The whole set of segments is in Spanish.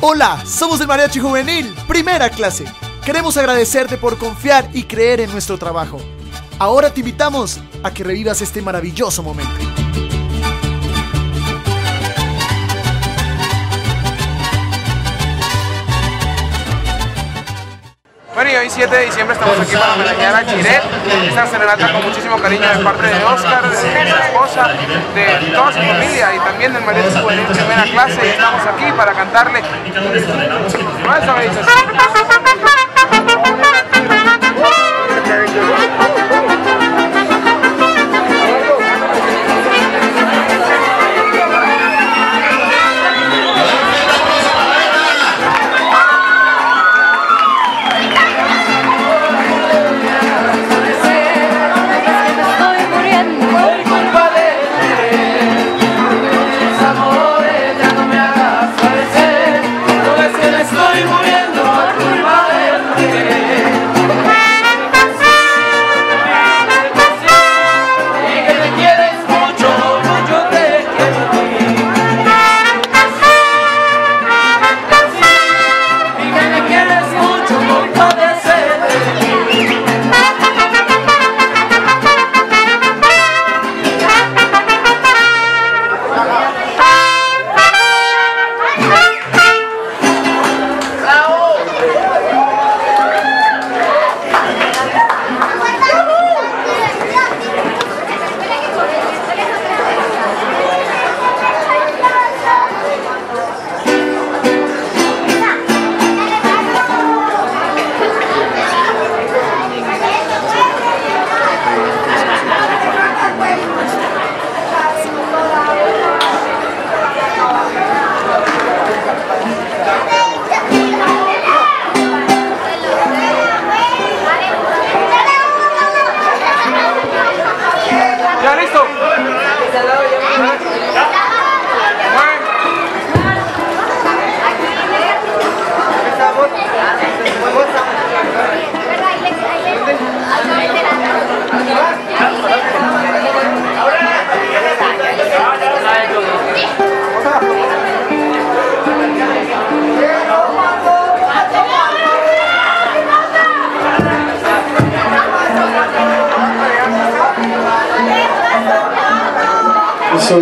Hola, somos el Mariachi Juvenil, primera clase. Queremos agradecerte por confiar y creer en nuestro trabajo. Ahora te invitamos a que revivas este maravilloso momento. Bueno, y hoy 7 de diciembre estamos aquí para homenajear a Chiret, esta serenata con muchísimo cariño de parte de Oscar, de su esposa, de toda su familia y también del mariachi juvenil primera clase y estamos aquí para cantarle.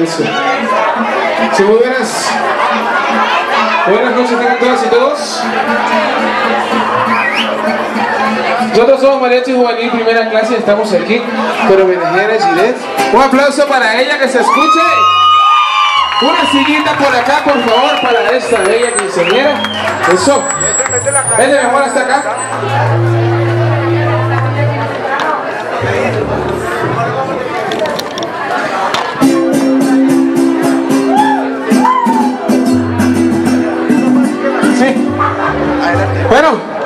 Eso. Si muy buenas. Buenas noches tengan todas y todos. Nosotros somos Mariachi Juvenil Primera Clase estamos aquí para homenajear a Gillette. Un aplauso para ella que se escuche. Una sillita por acá, por favor, para esta bella quinceañera. Eso. Vente mejor hasta acá.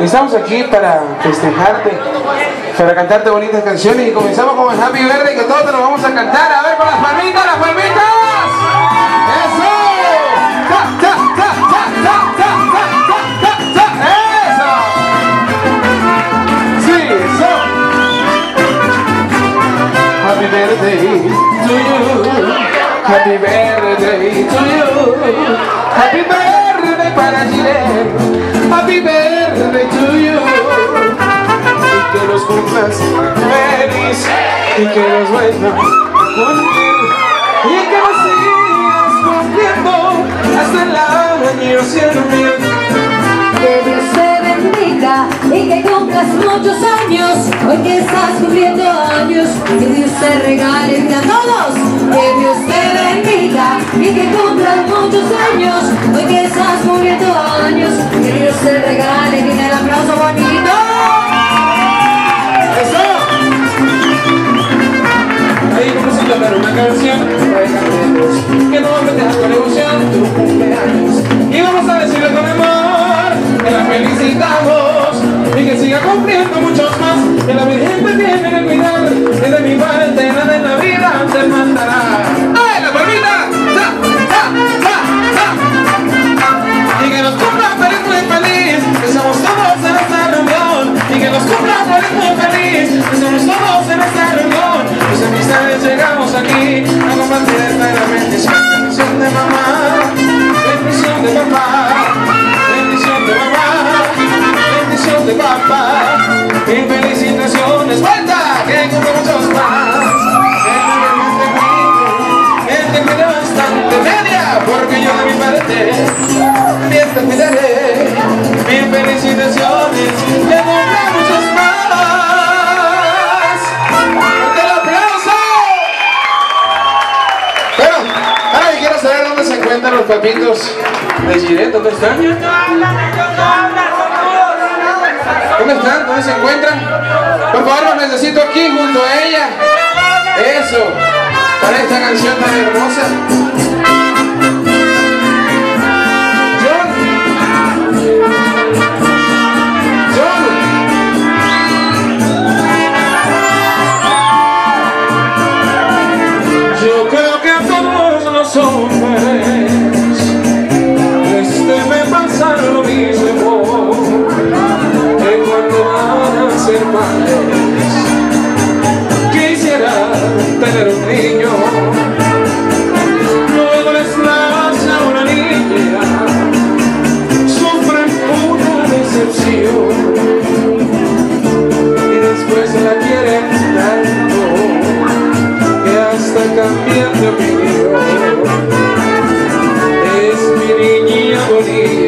Estamos aquí para festejarte, para cantarte bonitas canciones y comenzamos con el Happy Verde que todos te lo vamos a cantar. A ver, con las palmitas, las palmitas. ¡Eso! ¡Ta, ta, ta, ta, ta, ta, ta, ta, ta, ta! ¡Eso! Sí, eso. Happy birthday to you. Happy birthday to you. Happy birthday para Chile. Happy birthday to you. Y que los cumplas feliz. Y que los vuelvas cumplir. Y que los sigas cumpliendo hasta el año cien mil. Que Dios te bendiga y que cumplas muchos años. Hoy que estás cumpliendo años, que Dios te regale a todos. Que Dios te bendiga que cumplas muchos años. Hoy que estás cumpliendo años, que Dios te regale vida. El aplauso bonito. Ahí vamos a cantar una canción que no me dejas con emoción tu cumpleaños y vamos a decirle con amor que la felicitamos y que siga cumpliendo muchos más que la Virgen te tiene que cuidar y de mi parte la vida te mandará feliz, pensamos todos en esta reunión y que nos cumplan la muy feliz, pensamos todos en esta reunión, los amistades llegamos aquí a compartir esta bendición, bendición de mamá, bendición de papá, bendición de mamá, bendición de papá, y felicitaciones, vuelta, que cumpla muchos más. Porque yo de mi parte, mientras miraré mil felicitaciones, le doy muchas más. ¡Del aplauso! Bueno, ahora quiero saber dónde se encuentran los papitos de Giret, ¿dónde están? ¿Dónde están? ¿Dónde se encuentran? Por favor, los necesito aquí junto a ella. Eso, para esta canción tan hermosa. Holy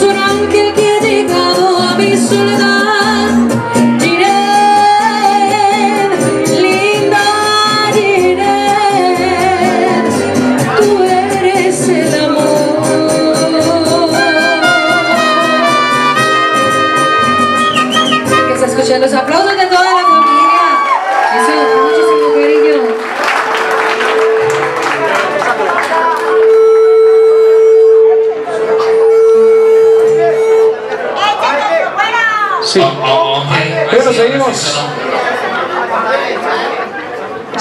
es un que ha llegado a mi soledad. Jiren, linda Jiren Tú eres el amor. Que se escuchen los aplausos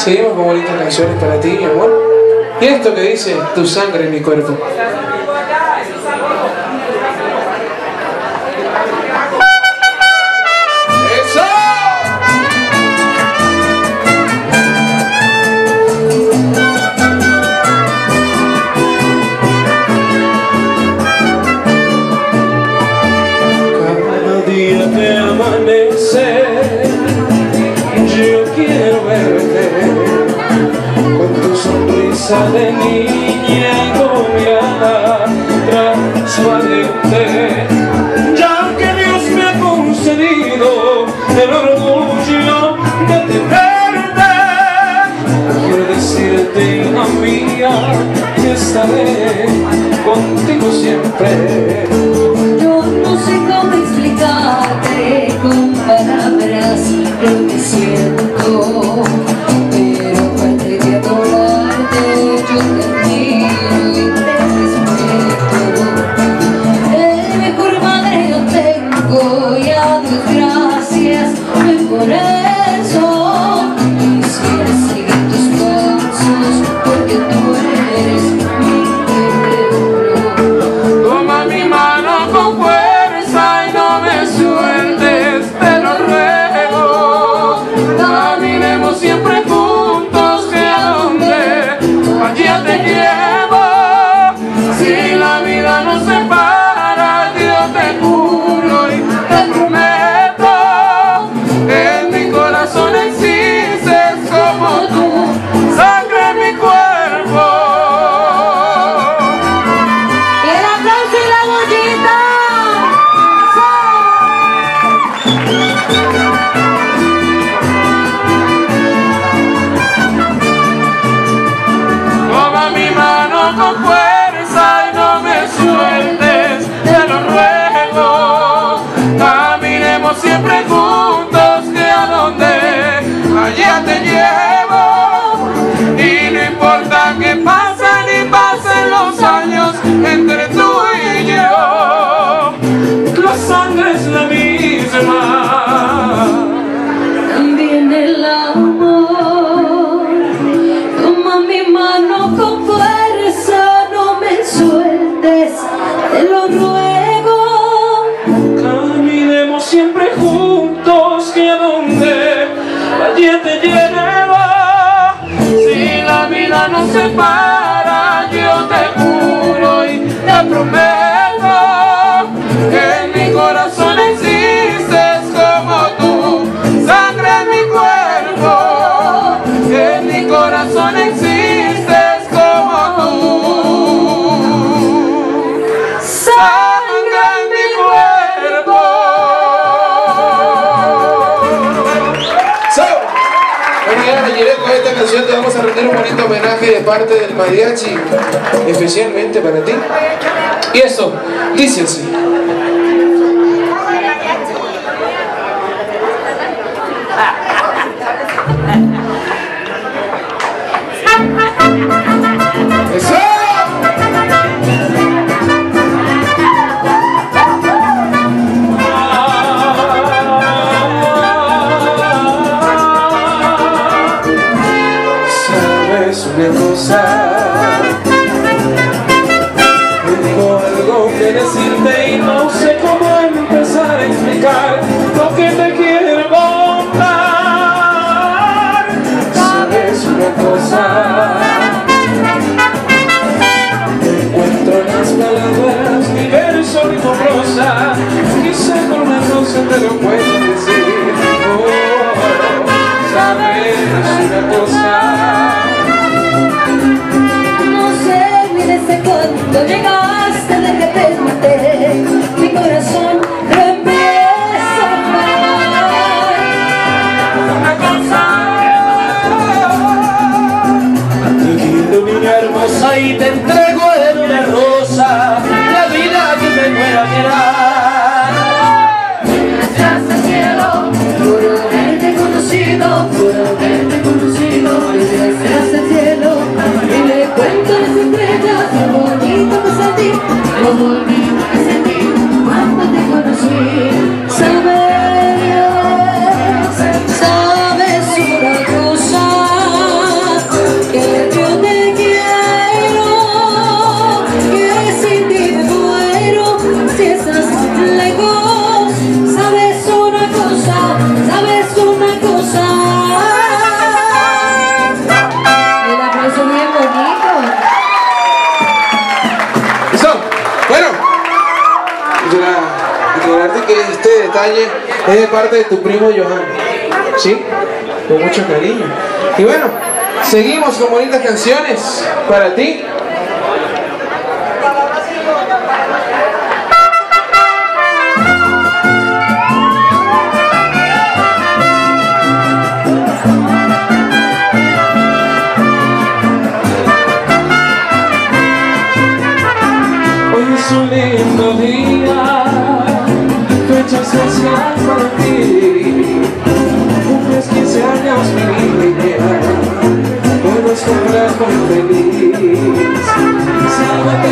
Seguimos con bonitas canciones para ti, mi amor. Y esto que dice, tu sangre en mi cuerpo. allí te lleva si la vida no se para. lindo homenaje de parte del mariachi, especialmente para ti. Y eso, dice así. mi corazón lo empiezo a amar. Tranquilo, mi hermosa, y te entrego en una rosa la vida que me pueda quedar. Gracias al cielo por haberte conocido, por haberte conocido. Gracias al cielo y le cuento las estrellas, lo bonito que sentí, es de parte de tu primo Johan. ¿Sí? Con mucho cariño. Y bueno, seguimos con bonitas canciones para ti. esencial para ti. Cumples 15 años, mi niña Puedes comprar con feliz. Sálvate,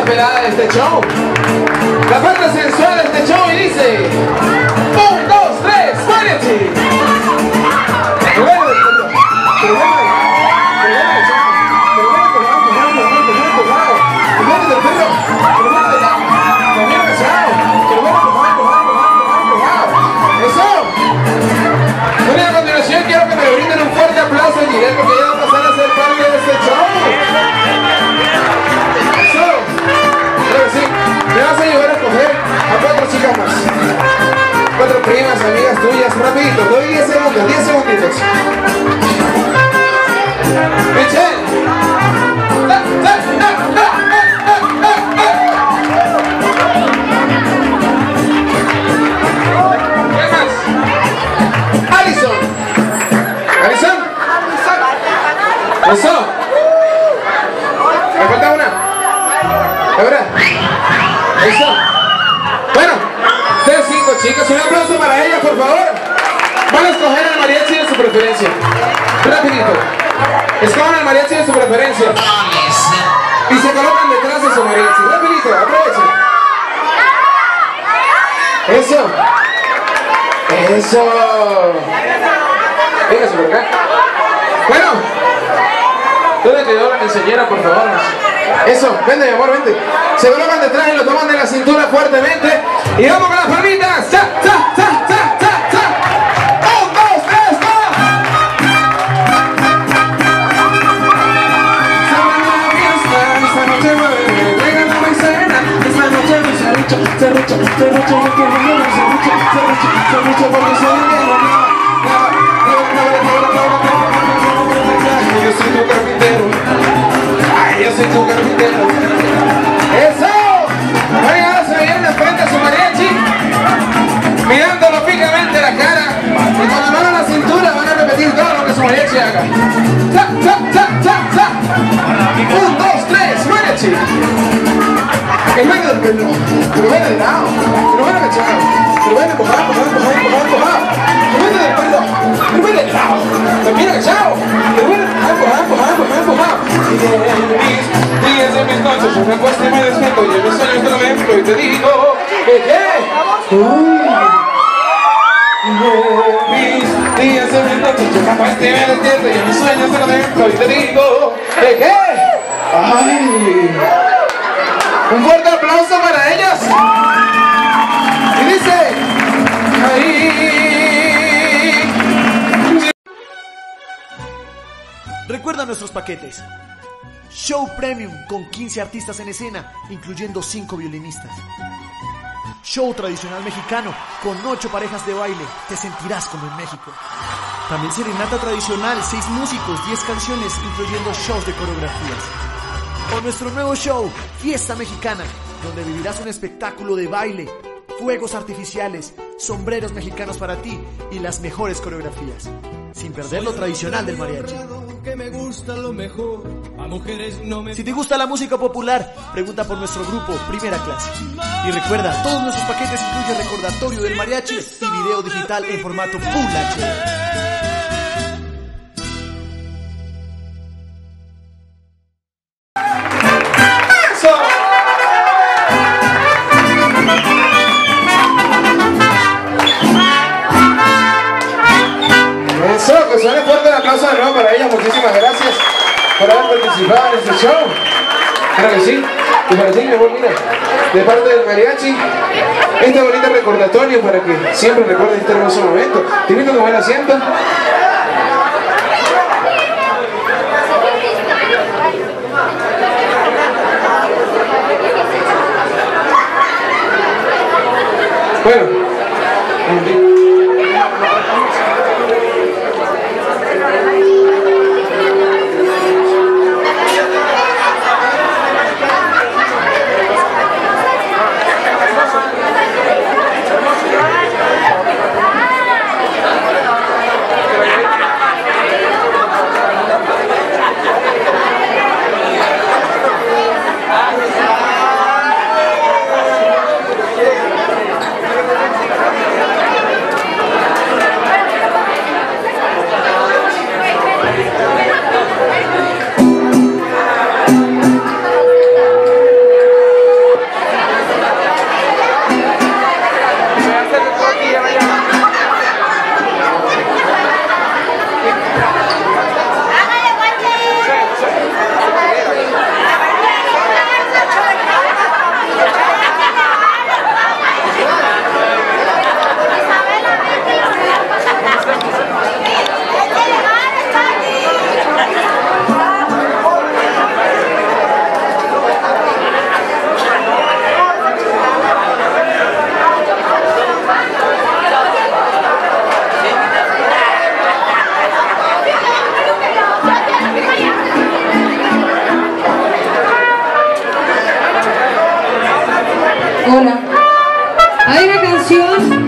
esperada de este show. La parte sensual rapidito. Doy 10 segundos, 10 segunditos. ¿Dónde quedó la quinceañera, por favor? Eso, vente, mi amor, vente. Se colocan detrás y lo toman de la cintura fuertemente. Y vamos con las palmitas. ¡Cha, cha, cha, cha! ¡Un, dos, tres, va! Esta ¡Eso! Ahora se viene de frente a su mariachi, mirándolo fijamente a la cara, y con la mano en la cintura van a repetir todo lo que su mariachi haga. ¡Cha, cha, cha, cha, cha! Un, dos, tres, mariachi. Que venga del pelo, de lado, que lo venga de lado, mis días me acuesto y me despierto y en te lamento y te digo que qué. En mis días de mis noches yo me acuesto y me despierto y en mis sueños te lamento y te digo que qué. Ay. Un fuerte aplauso para ellas. Y dice, ahí. Recuerda nuestros paquetes. Show Premium con 15 artistas en escena, incluyendo 5 violinistas. Show tradicional mexicano con 8 parejas de baile, te sentirás como en México. También serenata tradicional, 6 músicos, 10 canciones, incluyendo shows de coreografías. O nuestro nuevo show, Fiesta Mexicana, donde vivirás un espectáculo de baile, fuegos artificiales, sombreros mexicanos para ti y las mejores coreografías, sin perder lo tradicional del mariachi. Si te gusta la música popular, pregunta por nuestro grupo Primera Clase. Y recuerda, todos nuestros paquetes incluyen recordatorio del mariachi y video digital en formato Full HD. Sí. Y para ti, mi amor, mira, de parte del mariachi, este bonito recordatorio para que siempre recuerdes este hermoso momento. Te invito a tomar asiento. Bueno, Hola. Hay una canción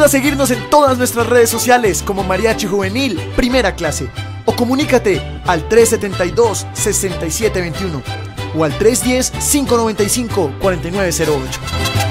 Recuerda seguirnos en todas nuestras redes sociales como Mariachi Juvenil Primera Clase o comunícate al 372-6721 o al 310-595-4908.